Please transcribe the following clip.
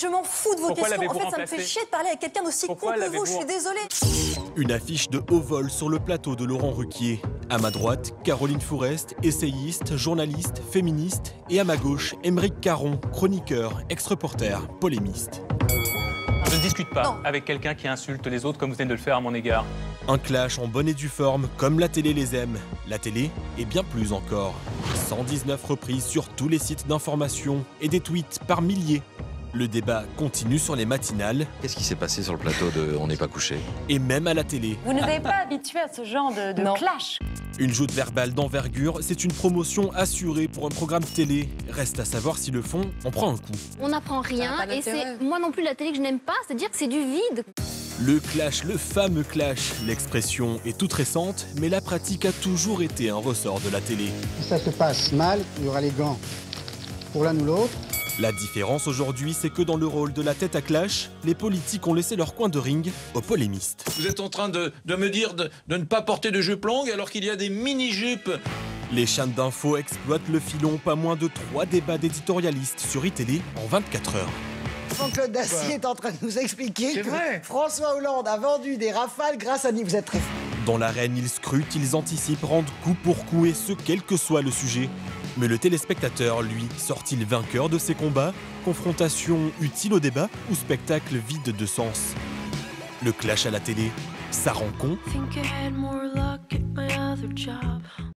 Je m'en fous de vos Pourquoi questions. En fait, ça me fait chier de parler avec quelqu'un d'aussi con que vous. Je suis désolée. Une affiche de haut vol sur le plateau de Laurent Ruquier. À ma droite, Caroline Fourest, essayiste, journaliste, féministe. Et à ma gauche, Émeric Caron, chroniqueur, ex-reporter, polémiste. Je ne discute pas Non. avec quelqu'un qui insulte les autres comme vous venez de le faire à mon égard. Un clash en bonne et due forme, comme la télé les aime. La télé, et bien plus encore. 119 reprises sur tous les sites d'information et des tweets par milliers. Le débat continue sur les matinales Qu'est-ce qui s'est passé sur le plateau de On n'est pas couché? Et même à la télé. Vous ne vous avez pas habitué à ce genre de, clash. Une joute verbale d'envergure, c'est une promotion assurée pour un programme télé. Reste à savoir si le fond en prend un coup. On n'apprend rien et c'est moi non plus la télé que je n'aime pas, c'est-à-dire que c'est du vide. Le clash, le fameux clash. L'expression est toute récente, mais la pratique a toujours été un ressort de la télé. Si ça se passe mal, il y aura les gants pour l'un ou l'autre. La différence aujourd'hui, c'est que dans le rôle de la tête à clash, les politiques ont laissé leur coin de ring aux polémistes. Vous êtes en train de, de me dire de, de ne pas porter de jupe longue alors qu'il y a des mini-jupes Les chaînes d'infos exploitent le filon, pas moins de trois débats d'éditorialistes sur iTélé en 24 heures. Jean-Claude Dacier est en train de nous expliquer que vrai. François Hollande a vendu des rafales grâce à nous. Vous êtes très. Dans l'arène, ils scrutent, ils anticipent, rendent coup pour coup et ce quel que soit le sujet. Mais le téléspectateur, lui, sort-il vainqueur de ces combats? Confrontation utile au débat ou spectacle vide de sens? Le clash à la télé, ça rend con?